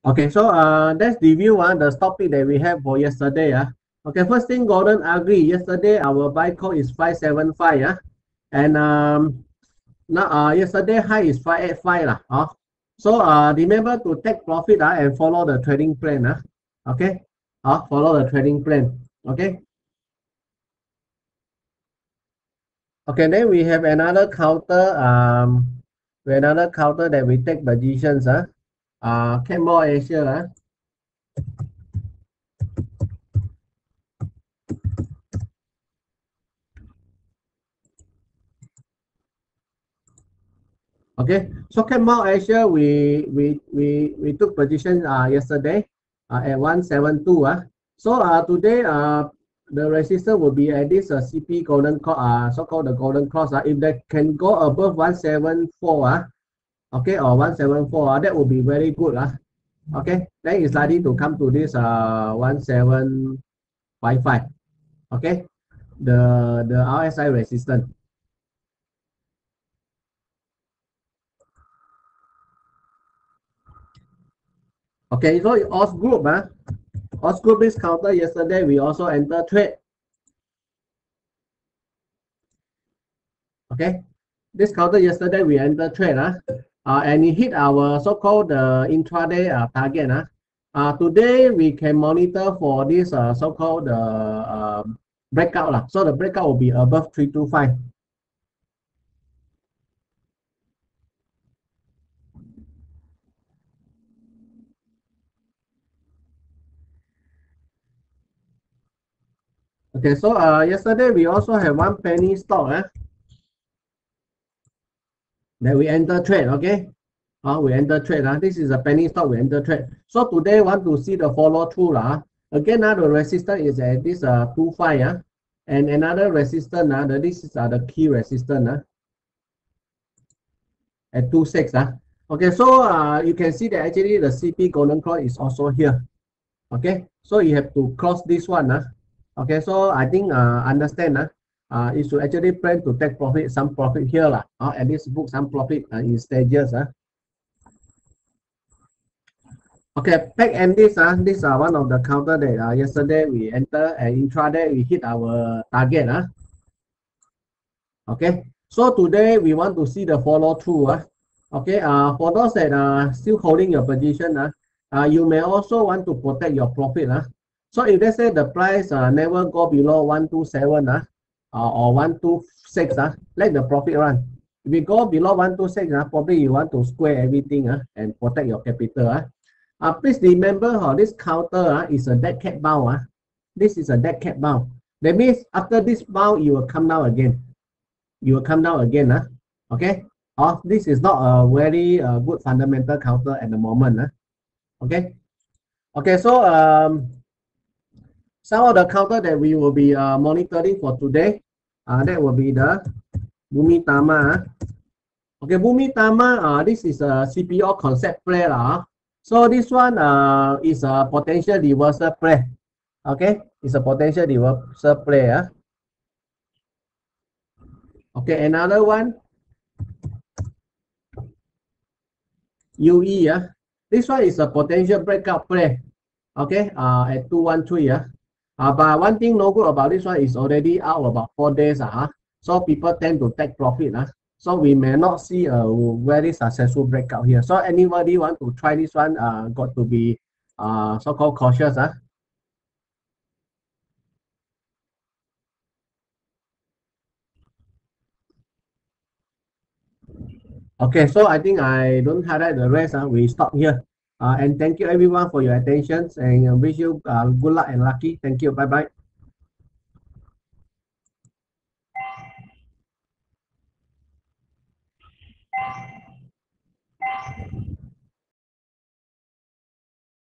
Okay, so uh, let's review uh, the topic that we have for yesterday. Uh. Okay, first thing, Golden Agri. Yesterday, our buy call is 575. Uh, and um, now, uh, yesterday high is 585. Uh, uh. So uh, remember to take profit uh, and follow the trading plan. Uh. Okay, uh, follow the trading plan. Okay. Okay, then we have another counter. Um, another counter that we take positions. Uh uh, Asia. Uh. Okay, so Campbell Asia, we we we we took position uh, yesterday uh, at 172. Uh. So uh, today uh, the resistance will be at this uh, CP golden uh, so-called the golden cross. Uh, if they can go above 174, uh, okay, or 174, uh, that would be very good. Uh. Okay, then it's likely to come to this uh, 1755. Okay, the, the RSI resistance. Okay, so OS group, uh, OS group is counter yesterday. We also enter trade. Okay, this counter yesterday we enter trade. Uh, uh, and it hit our so-called uh, intraday uh, target. Uh. Uh, today, we can monitor for this uh, so-called uh, uh, breakout. Uh. So the breakout will be above 325. Okay, so uh, yesterday we also have one penny stock. Eh? That we enter trade, okay? Uh, we enter trade. Uh. This is a penny stock, we enter trade. So today want to see the follow through. Uh. Again, uh, the resistance is at this uh, 2 5. Uh, and another resistance, uh, this is uh, the key resistance uh, at 2 6. Uh. Okay, so uh, you can see that actually the CP golden cross is also here. Okay, so you have to cross this one. Uh. Okay, so I think uh, understand. Uh, uh, is to actually plan to take profit, some profit here, lah. Uh, at least book some profit uh, in stages. Uh. Okay, back and this, uh, this are uh, one of the counter that uh, yesterday we enter and intraday we hit our target. Uh. Okay, so today we want to see the follow through. Uh. Okay, uh, for those that are still holding your position, uh, uh, you may also want to protect your profit. Uh. So if they say the price uh, never go below 127, uh, uh, or 126, uh, let the profit run. If you go below 126, uh, probably you want to square everything uh, and protect your capital. Uh. Uh, please remember uh, this counter uh, is a dead cat bound. Uh. This is a dead cat bound. That means after this bound, you will come down again. You will come down again. Uh. Okay? Uh, this is not a very uh, good fundamental counter at the moment. Uh. Okay? Okay, so um, some of the counter that we will be uh, monitoring for today, uh, that will be the Bumitama. Okay, Bumitama, uh, this is a CPO concept play. Uh. So this one uh, is a potential reversal play. Okay, it's a potential reversal play. Uh. Okay, another one. UE. Uh. This one is a potential breakout play. Okay, uh, at 213. Uh. Uh, but one thing no good about this one is already out about four days. Uh, so people tend to take profit. Uh. So we may not see a very successful breakout here. So anybody want to try this one, uh, got to be uh, so-called cautious. Uh. Okay, so I think I don't highlight the rest. Uh, we stop here. Uh, and thank you everyone for your attention and wish you uh, good luck and lucky. Thank you. Bye bye.